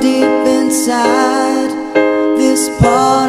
deep inside, this part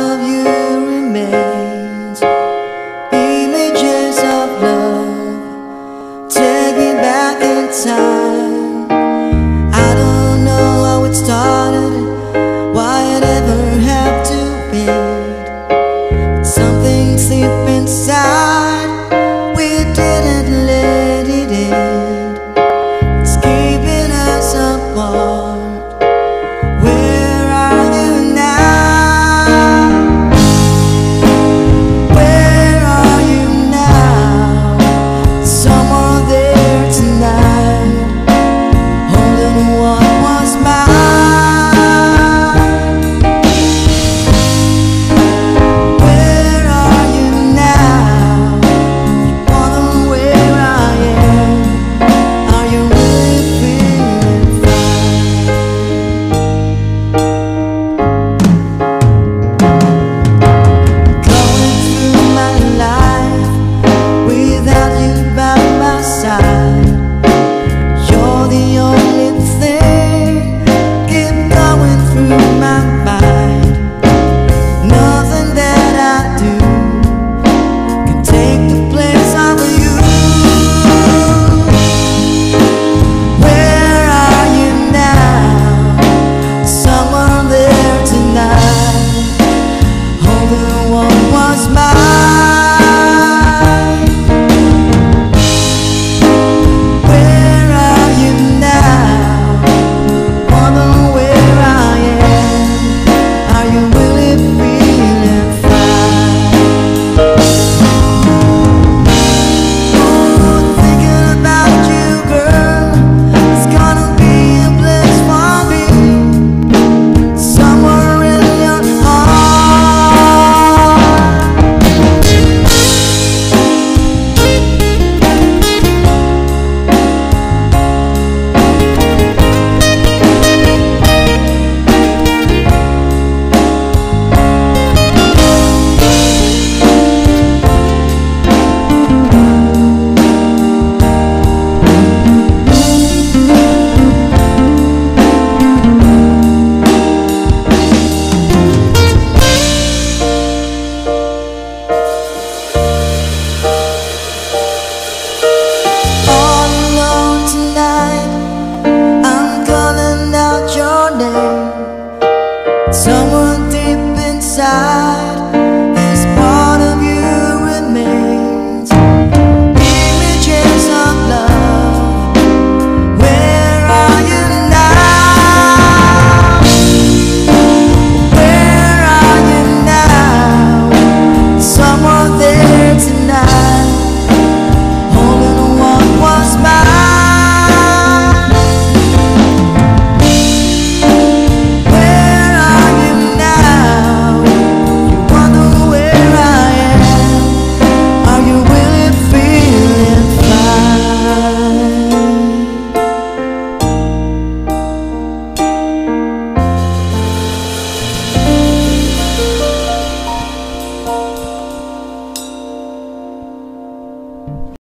자